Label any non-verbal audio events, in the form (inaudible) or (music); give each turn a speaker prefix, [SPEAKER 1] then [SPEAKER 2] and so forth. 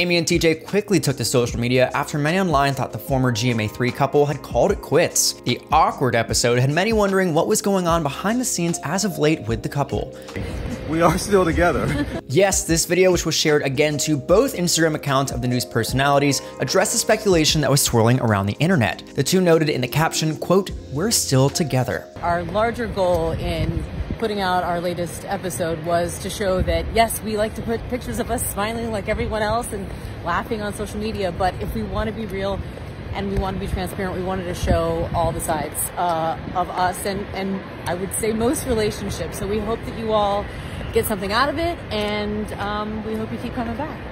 [SPEAKER 1] Amy and TJ quickly took to social media after many online thought the former GMA3 couple had called it quits. The awkward episode had many wondering what was going on behind the scenes as of late with the couple.
[SPEAKER 2] We are still together. (laughs)
[SPEAKER 1] yes, this video, which was shared again to both Instagram accounts of the news personalities, addressed the speculation that was swirling around the internet. The two noted in the caption, quote, we're still together.
[SPEAKER 3] Our larger goal in putting out our latest episode was to show that yes, we like to put pictures of us smiling like everyone else and laughing on social media, but if we want to be real and we want to be transparent, we wanted to show all the sides uh, of us and, and I would say most relationships. So we hope that you all get something out of it, and um, we hope you keep coming back.